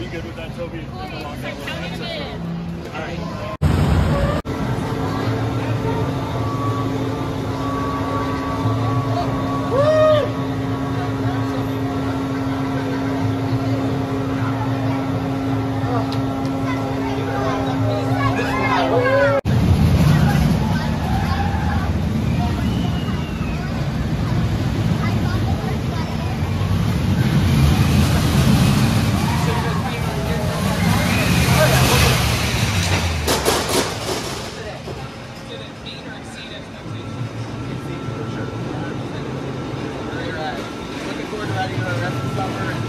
You good with that, Toby? In the summer